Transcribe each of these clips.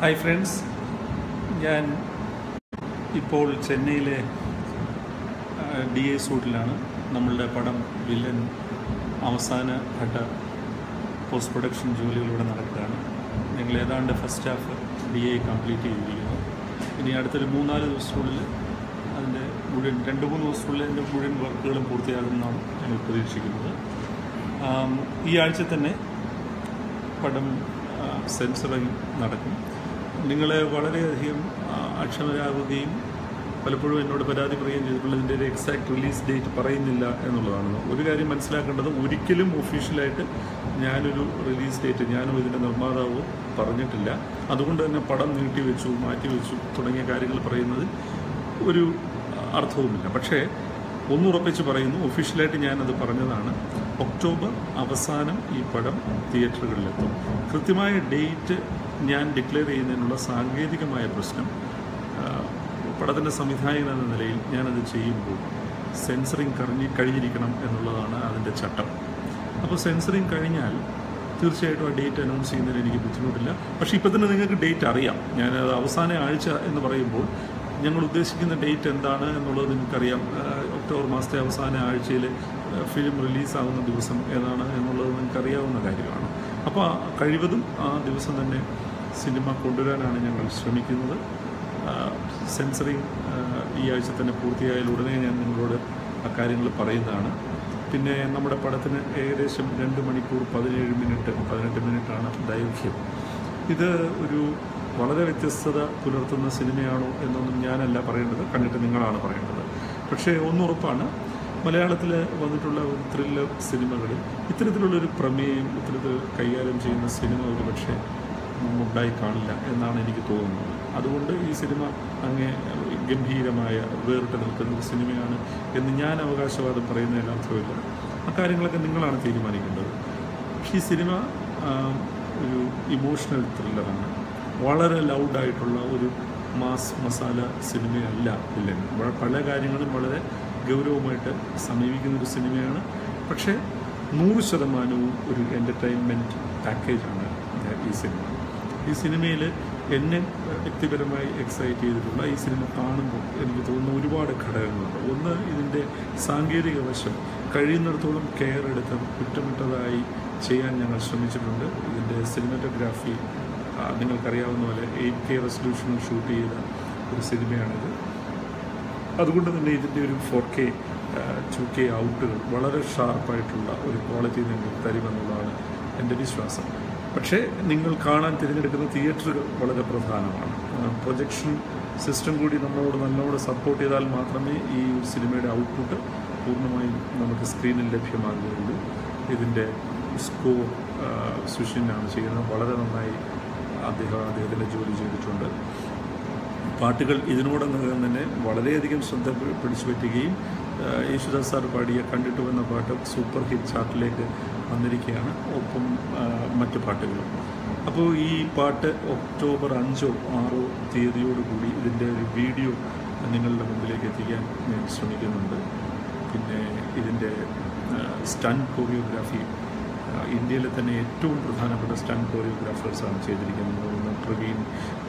Hi friends ഞാൻ ഇപ്പോൾ ചെന്നൈയിലെ ഡി എ സൂട്ടിലാണ് നമ്മളുടെ പടം വില്ലൻ അവസാന ഘട്ട പോസ്റ്റ് പ്രൊഡക്ഷൻ ജോലികളിലൂടെ നടക്കുകയാണ്. ഞങ്ങൾ ഏതാണ്ട് first half D A complete ചെയ്തിരിക്കുന്നു. ഇനി അടുത്തൊരു മൂന്നാൽ ദിവസത്തിനുള്ളിൽ അതിന്റെ മുഴുവൻ രണ്ട് മൂന്ന് ദിവസത്തിനുള്ളിൽ അതിന്റെ മുഴുവൻ വർക്കുകളും പൂർത്തിയാകുമെന്നാണ് ഞങ്ങൾ പ്രതീക്ഷിക്കുന്നത്. ഈ ആഴ്ച തന്നെ പടം സെൻസറിങ് നടക്കും. നിങ്ങളെ വളരെയധികം അക്ഷമരാകുകയും പലപ്പോഴും എന്നോട് പരാതി പറയുകയും ചെയ്തിട്ടുള്ളതിന്റെ ഒരു എക്സാക്ട് റിലീസ് ഡേറ്റ് പറയുന്നില്ല എന്നുള്ളതാണ്. ഒരു കാര്യം മനസ്സിലാക്കേണ്ടത് ഒരിക്കലും ഒഫീഷ്യലായിട്ട് ഞാനൊരു റിലീസ് ഡേറ്റ് ഞാനും ഇതിന്റെ നിർമ്മാതാവോ പറഞ്ഞിട്ടില്ല. അതുകൊണ്ട് തന്നെ പടം മാറ്റി വെച്ചു തുടങ്ങിയ കാര്യങ്ങൾ പറയുന്നത് ഒരു അർത്ഥവുമില്ല. പക്ഷേ ഒന്നുറപ്പിച്ച് പറയുന്നു ഒഫീഷ്യലായിട്ട് ഞാനത് പറഞ്ഞതാണ്. ഒക്ടോബർ അവസാനം ഈ പടം തിയേറ്ററുകളിലെത്തും. കൃത്യമായ ഡേറ്റ് ഞാൻ ഡിക്ലെയർ ചെയ്യുന്നതിനുള്ള സാങ്കേതികമായ പ്രശ്നം പടത്തിന്റെ സംവിധായകൻ എന്ന നിലയിൽ ഞാനത് ചെയ്യുമ്പോൾ സെൻസറിങ് കഴിഞ്ഞ് കഴിഞ്ഞിരിക്കണം എന്നുള്ളതാണ് അതിന്റെ ചട്ടം. അപ്പോൾ സെൻസറിങ് കഴിഞ്ഞാൽ തീർച്ചയായിട്ടും ആ ഡേറ്റ് അനൗൺസ് ചെയ്യുന്നതിന് എനിക്ക് ബുദ്ധിമുട്ടില്ല. പക്ഷേ ഇപ്പം തന്നെ നിങ്ങൾക്ക് ഡേറ്റ് അറിയാം. ഞാനത് അവസാന ആഴ്ച എന്ന് പറയുമ്പോൾ ഞങ്ങൾ ഉദ്ദേശിക്കുന്ന ഡേറ്റ് എന്താണ് എന്നുള്ളത് നിങ്ങൾക്കറിയാം. ഒക്ടോബർ മാസത്തെ അവസാന ആഴ്ചയിൽ ഫിലിം റിലീസാവുന്ന ദിവസം ഏതാണ് എന്നുള്ളത് നിങ്ങൾക്കറിയാവുന്ന കാര്യമാണ് അപ്പോൾ കഴിവതും ആ ദിവസം തന്നെ സിനിമ കൊണ്ടുവരാനാണ് ഞങ്ങൾ ശ്രമിക്കുന്നത്. സെൻസറിങ് ഈ ആഴ്ച തന്നെ പൂർത്തിയായാൽ ഉടനെ ഞാൻ നിങ്ങളോട് ആ കാര്യങ്ങൾ പറയുന്നതാണ്. പിന്നെ നമ്മുടെ പടത്തിന് ഏകദേശം രണ്ട് മണിക്കൂർ പതിനേഴ് മിനിറ്റ് പതിനെട്ട് മിനിറ്റാണ് ദൈർഘ്യം. ഇത് ഒരു വളരെ വ്യത്യസ്തത പുലർത്തുന്ന സിനിമയാണോ എന്നൊന്നും ഞാനല്ല പറയേണ്ടത് കണ്ടിട്ട് നിങ്ങളാണ് പറയേണ്ടത്. പക്ഷേ ഒന്നുറപ്പാണ് മലയാളത്തിൽ വന്നിട്ടുള്ള ഒരു ത്രില്ലർ സിനിമകളിൽ ഇത്തരത്തിലുള്ളൊരു പ്രമേയം ഇത്തരത്തിൽ കൈകാര്യം ചെയ്യുന്ന സിനിമ ഒരു പക്ഷേ ഉണ്ടായി കാണില്ല എന്നാണ് എനിക്ക് തോന്നുന്നത്. അതുകൊണ്ട് ഈ സിനിമ അങ്ങേ ഗംഭീരമായ വേറിട്ട് നിൽക്കുന്ന ഒരു സിനിമയാണ് എന്ന് ഞാൻ അവകാശവാദം പറയുന്നതിന് അർത്ഥമില്ല ആ കാര്യങ്ങളൊക്കെ നിങ്ങളാണ് തീരുമാനിക്കേണ്ടത്. പക്ഷേ ഈ സിനിമ ഒരു ഇമോഷണൽ ത്രില്ലറാണ് വളരെ ലൗഡായിട്ടുള്ള ഒരു മാസ് മസാല സിനിമയല്ല ഇല്ലെങ്കിൽ പല കാര്യങ്ങളും വളരെ ഗൗരവമായിട്ട് സമീപിക്കുന്ന ഒരു സിനിമയാണ്. പക്ഷേ നൂറ് ശതമാനവും ഒരു എന്റർടൈൻമെന്റ് പാക്കേജാണ് ഈ സിനിമ. ഈ സിനിമയിൽ എന്നെ വ്യക്തിപരമായി എക്സൈറ്റ് ചെയ്തിട്ടുള്ള ഈ സിനിമ കാണുമ്പോൾ എനിക്ക് തോന്നുന്ന ഒരുപാട് ഘടകങ്ങളുണ്ട്. ഒന്ന് ഇതിന്റെ സാങ്കേതിക വശം. കഴിയുന്നിടത്തോളം കെയർ എടുത്ത് കുറ്റമിട്ടതായി ചെയ്യാൻ ഞങ്ങൾ ശ്രമിച്ചിട്ടുണ്ട്. ഇതിന്റെ സിനിമറ്റോഗ്രാഫി നിങ്ങൾക്കറിയാവുന്ന പോലെ എയ്റ്റ് കെ റെസൊല്യൂഷനിൽ ഷൂട്ട് ചെയ്ത ഒരു സിനിമയാണിത്. അതുകൊണ്ട് തന്നെ ഇതിന്റെ ഒരു ഫോർ കെ ടു കെ ഔട്ടുകൾ വളരെ ഷാർപ്പായിട്ടുള്ള ഒരു ക്വാളിറ്റി നിങ്ങൾ തരുമെന്നുള്ളതാണ് എന്റെ വിശ്വാസം. പക്ഷേ നിങ്ങൾ കാണാൻ തിരഞ്ഞെടുക്കുന്ന തിയേറ്ററുകൾ വളരെ പ്രധാനമാണ്. പ്രൊജക്ഷൻ സിസ്റ്റം കൂടി നമ്മളോട് നല്ലോണം സപ്പോർട്ട് ചെയ്താൽ മാത്രമേ ഈ സിനിമയുടെ ഔട്ട്പുട്ട് പൂർണമായും നമുക്ക് സ്ക്രീനിൽ ലഭ്യമാകുകയുള്ളൂ. ഇതിന്റെ സ്കോർ സുഷിനാണ് ചെയ്യുന്നത്. വളരെ നന്നായി അദ്ദേഹം അദ്ദേഹത്തിന്റെ ജോലി ചെയ്തിട്ടുണ്ട്. പാട്ടുകൾ ഇതിനോടൊപ്പം തന്നെ വളരെയധികം ശ്രദ്ധ പിടിച്ചു പറ്റുകയും യേശുദാസ് സാർ പാടിയ കണ്ടിട്ട് വന്ന പാട്ട് സൂപ്പർ ഹിറ്റ് ചാർട്ടിലേക്ക് വന്നിരിക്കുകയാണ്. ഒപ്പം മറ്റു പാട്ടുകളും. അപ്പോൾ ഈ പാട്ട് ഒക്ടോബർ അഞ്ചോ ആറോ തീയതിയോടുകൂടി ഇതിന്റെ ഒരു വീഡിയോ നിങ്ങളുടെ മുമ്പിലേക്ക് എത്തിക്കാൻ ഞാൻ ശ്രമിക്കുന്നുണ്ട്. പിന്നെ ഇതിന്റെ സ്റ്റൺ കൊറിയോഗ്രാഫി ഇന്ത്യയിലെ തന്നെ ഏറ്റവും പ്രധാനപ്പെട്ട സ്റ്റൺ കോറിയോഗ്രാഫേഴ്സാണ് ചെയ്തിരിക്കുന്നത്. ഒന്ന് പ്രവീൺ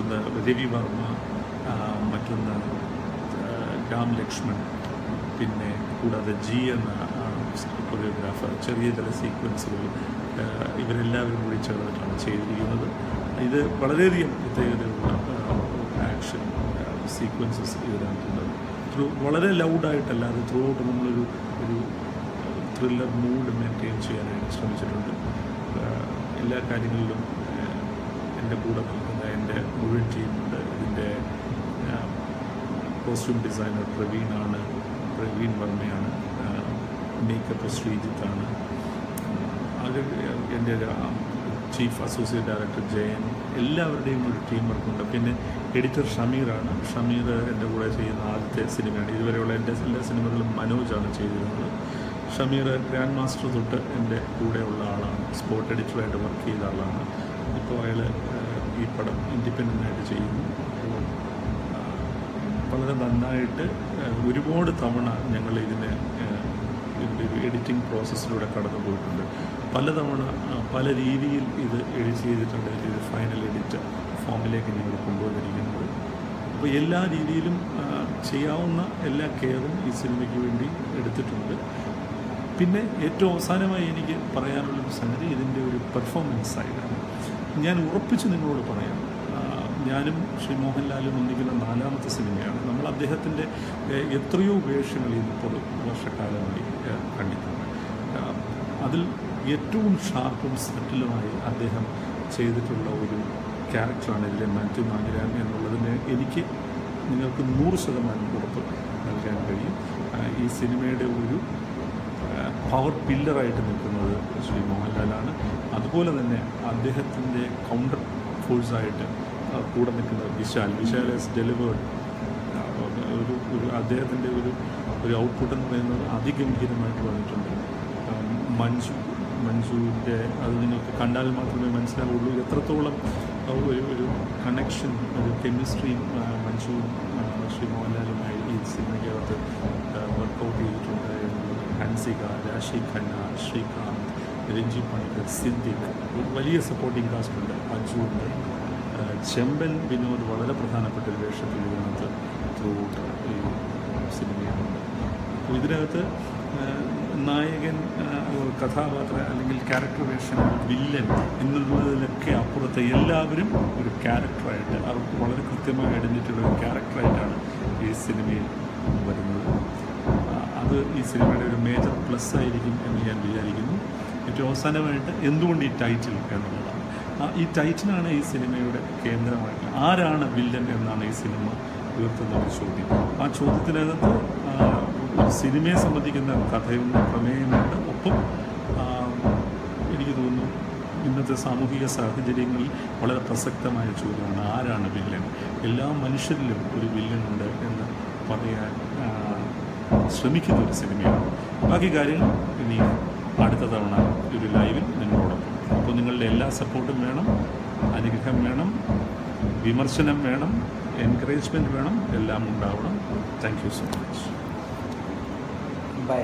ഒന്ന് രവി വർമ്മ മറ്റൊന്ന് രാം ലക്ഷ്മൺ പിന്നെ കൂടാതെ ജി എന്ന കൊറിയോഗ്രാഫർ ചെറിയ ചില സീക്വൻസുകൾ ഇവരെല്ലാവരും കൂടി ചേർന്നിട്ടാണ് ചെയ്തിരിക്കുന്നത്. ഇത് വളരെയധികം പ്രത്യേകതയുള്ള ആക്ഷൻ സീക്വൻസസ് ഇതിനകത്തുണ്ട് ത്രൂ വളരെ ലൗഡായിട്ടല്ലാതെ ത്രൂ ഔട്ട് നമ്മളൊരു ഒരു ത്രില്ലർ മൂഡ് മെയിന്റെയിൻ ചെയ്യാനായിട്ട് ശ്രമിച്ചിട്ടുണ്ട്. എല്ലാ കാര്യങ്ങളിലും എന്റെ കൂടെ നിൽക്കുന്ന എന്റെ മുഴുവൻ ടീമുണ്ട്. ഇതിന്റെ കോസ്റ്റ്യൂം ഡിസൈനർ പ്രവീണാണ് പ്രവീൺ വർമ്മയാണ്. മേക്കപ്പ് ശ്രീജിത്താണ് അത് എന്റെ ചീഫ് അസോസിയേറ്റ് ഡയറക്ടർ ജയൻ എല്ലാവരുടെയും ഒരു ടീം വർക്കുണ്ട് പിന്നെ എഡിറ്റർ ഷമീറാണ് ഷമീർ എന്റെ കൂടെ ചെയ്യുന്ന ആദ്യത്തെ സിനിമയാണ്. ഇതുവരെയുള്ള എന്റെ എല്ലാ സിനിമകളും മനോജാണ് ചെയ്തിരുന്നത്. ഷമീർ ഗ്രാൻഡ് മാസ്റ്റർ തൊട്ട് എന്റെ കൂടെയുള്ള ആളാണ്. സ്പോർട്ട് എഡിറ്ററായിട്ട് വർക്ക് ചെയ്ത ആളാണ്. ഇപ്പോൾ അയാൾ ഈ പടം ഇൻഡിപെൻഡന്റ് ആയിട്ട് ചെയ്യുന്നു വളരെ നന്നായിട്ട് ഒരുപാട് തവണ ഞങ്ങൾ ഇതിനെ ഇതിന്റെ ഒരു എഡിറ്റിംഗ് പ്രോസസ്സിലൂടെ കടന്നു പോയിട്ടുണ്ട്. പലതവണ പല രീതിയിൽ ഇത് എഡിറ്റ് ചെയ്തിട്ടുണ്ട്. ഇത് ഫൈനൽ എഡിറ്റ് ഫോമിലേക്ക് ഞങ്ങൾ കൊണ്ടുവന്നിരിക്കുന്നത്. അപ്പോൾ എല്ലാ രീതിയിലും ചെയ്യാവുന്ന എല്ലാ കെയറും ഈ സിനിമയ്ക്ക് വേണ്ടി എടുത്തിട്ടുണ്ട്. പിന്നെ ഏറ്റവും അവസാനമായി എനിക്ക് പറയാനുള്ളൊരു സംഗതി ഇതിന്റെ ഒരു പെർഫോമൻസ് ആയിട്ടാണ്. ഞാൻ ഉറപ്പിച്ച് നിങ്ങളോട് പറയാം. ഞാനും ശ്രീ മോഹൻലാലും ഒന്നിക്കുന്ന നാലാമത്തെ സിനിമയാണ്. നമ്മൾ അദ്ദേഹത്തിന്റെ എത്രയോ വേഷങ്ങൾ ഇപ്പോൾ വർഷക്കാലമായി കണ്ടിട്ടുണ്ട്. അതിൽ ഏറ്റവും ഷാർപ്പും സെറ്റിലുമായി അദ്ദേഹം ചെയ്തിട്ടുള്ള ഒരു ക്യാരക്ടറാണ് ഇതിലെ മാത്യു മാഞ്ഞിരാൻ എന്നുള്ളതിന് എനിക്ക് നിങ്ങൾക്ക് നൂറ് ശതമാനം ഉറപ്പ് നൽകാൻ കഴിയും. ഈ സിനിമയുടെ ഒരു പവർ പില്ലറായിട്ട് നിൽക്കുന്നത് ശ്രീ മോഹൻലാലാണ്. അതുപോലെ തന്നെ അദ്ദേഹത്തിന്റെ കൗണ്ടർ ഫോഴ്സായിട്ട് കൂടെ നിൽക്കുന്ന വിശാൽ. വിശാൽ ഹസ് ഡെലിവേർഡ് ഒരു ഒരു അദ്ദേഹത്തിന്റെ ഒരു ഒരു ഔട്ട്പുട്ട് എന്ന് പറയുന്നത് അതിഗംഭീരമായിട്ട് വന്നിട്ടുണ്ട്. മഞ്ജു മഞ്ജുവിന്റെ അത് നിങ്ങൾക്ക് കണ്ടാൽ മാത്രമേ മനസ്സിലാവുള്ളൂ. എത്രത്തോളം ഒരു ഒരു കണക്ഷൻ ഒരു കെമിസ്ട്രി മഞ്ജുവും ശ്രീ മോഹൻലാലുമായി ഈ സിനിമയ്ക്കകത്ത് വർക്കൗട്ട് ചെയ്തിട്ടുണ്ട്. ഹൻസിക രാശി ഖന്ന ശ്രീകാന്ത് രഞ്ജി പണിക്കർ സിദ്ദിഖ് വലിയ സപ്പോർട്ടിംഗ് കാസ്റ്റ് ഉണ്ട്. അജു ഉണ്ട് ചെമ്പൽ ചെമ്പൻ വിനോദ് വളരെ പ്രധാനപ്പെട്ട ഒരു വേഷത്തിൽ ഇതിനകത്ത് ത്രൂ ഈ സിനിമയിലുണ്ട്. അപ്പോൾ ഇതിനകത്ത് നായകൻ കഥാപാത്ര അല്ലെങ്കിൽ ക്യാരക്ടർ വേഷം വില്ലൻ എന്നുള്ളതിലൊക്കെ അപ്പുറത്തെ എല്ലാവരും ഒരു ക്യാരക്ടറായിട്ട് അവർക്ക് വളരെ കൃത്യമായി ഐഡന്റിറ്റിയുള്ള ഒരു ക്യാരക്ടറായിട്ടാണ് ഈ സിനിമയിൽ വരുന്നത്. അത് ഈ സിനിമയുടെ ഒരു മേജർ പ്ലസ് ആയിരിക്കും എന്ന് ഞാൻ വിചാരിക്കുന്നു. ഏറ്റവും അവസാനമായിട്ട് എന്തുകൊണ്ട് ഈ ടൈറ്റിൽ എന്നുള്ളതാണ്. ഈ ടൈറ്റിലാണ് ഈ സിനിമയുടെ കേന്ദ്രമായിട്ട് ആരാണ് വില്ലൻ എന്നാണ് ഈ സിനിമ ഉയർത്തുന്ന ഒരു ചോദ്യം. ആ ചോദ്യത്തിനകത്ത് ഒരു സിനിമയെ സംബന്ധിക്കുന്ന കഥയും പ്രമേയമുണ്ട്. ഒപ്പം എനിക്ക് തോന്നുന്നു ഇന്നത്തെ സാമൂഹിക സാഹചര്യങ്ങളിൽ വളരെ പ്രസക്തമായ ചോദ്യമാണ് ആരാണ് വില്ലൻ എല്ലാ മനുഷ്യരിലും ഒരു വില്ലനുണ്ട് എന്ന് പറയാൻ ശ്രമിക്കുന്ന ഒരു സിനിമയാണ്. ബാക്കി കാര്യങ്ങൾ ഇനി അടുത്ത തവണ ഒരു ലൈവിൽ നിങ്ങളോടൊപ്പം. അപ്പോൾ നിങ്ങളുടെ എല്ലാ സപ്പോർട്ടും വേണം അനുഗ്രഹം വേണം വിമർശനം വേണം എൻകറേജ്മെന്റ് വേണം എല്ലാം ഉണ്ടാവണം. Thank you so much bye